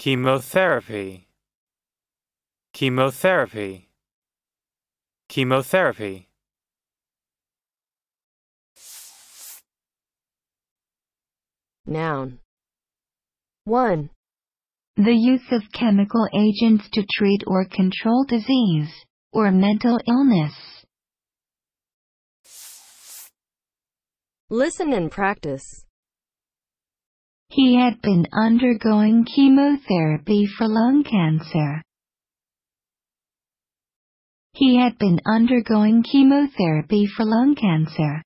chemotherapy chemotherapy chemotherapy Noun. 1. The use of chemical agents to treat or control disease, or mental illness. Listen and practice. He had been undergoing chemotherapy for lung cancer. He had been undergoing chemotherapy for lung cancer.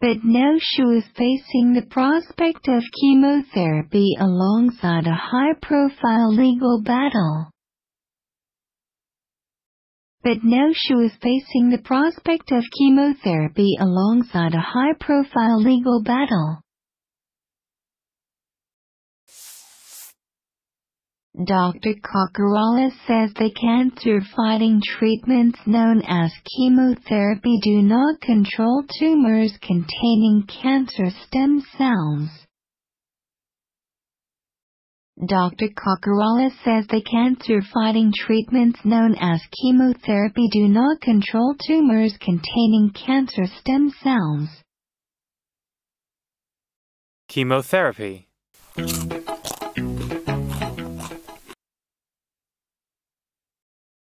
But now she was facing the prospect of chemotherapy alongside a high-profile legal battle. But now she was facing the prospect of chemotherapy alongside a high-profile legal battle. Dr. Cocorales says the cancer-fighting treatments known as chemotherapy do not control tumors containing cancer stem cells. Dr. Cocorales says the cancer-fighting treatments known as chemotherapy do not control tumors containing cancer stem cells. chemotherapy